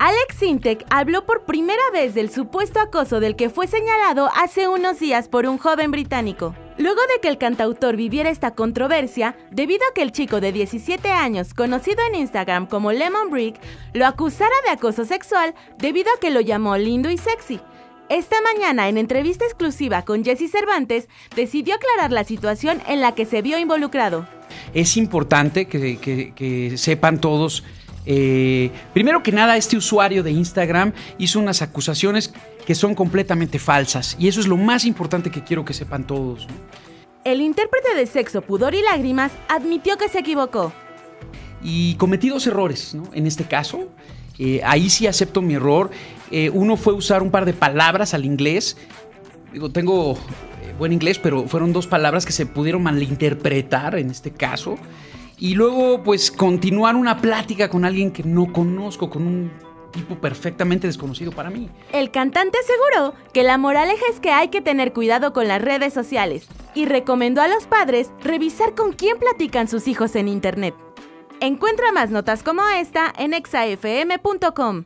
Alex Sintek habló por primera vez del supuesto acoso del que fue señalado hace unos días por un joven británico. Luego de que el cantautor viviera esta controversia, debido a que el chico de 17 años, conocido en Instagram como Lemon Brick, lo acusara de acoso sexual debido a que lo llamó lindo y sexy. Esta mañana, en entrevista exclusiva con Jesse Cervantes, decidió aclarar la situación en la que se vio involucrado. Es importante que, que sepan todos eh, primero que nada, este usuario de Instagram hizo unas acusaciones que son completamente falsas y eso es lo más importante que quiero que sepan todos. El intérprete de Sexo, Pudor y Lágrimas admitió que se equivocó. Y cometí dos errores, ¿no? En este caso, eh, ahí sí acepto mi error. Eh, uno fue usar un par de palabras al inglés. Digo, tengo buen inglés, pero fueron dos palabras que se pudieron malinterpretar en este caso y luego pues continuar una plática con alguien que no conozco, con un tipo perfectamente desconocido para mí. El cantante aseguró que la moraleja es que hay que tener cuidado con las redes sociales y recomendó a los padres revisar con quién platican sus hijos en internet. Encuentra más notas como esta en exafm.com.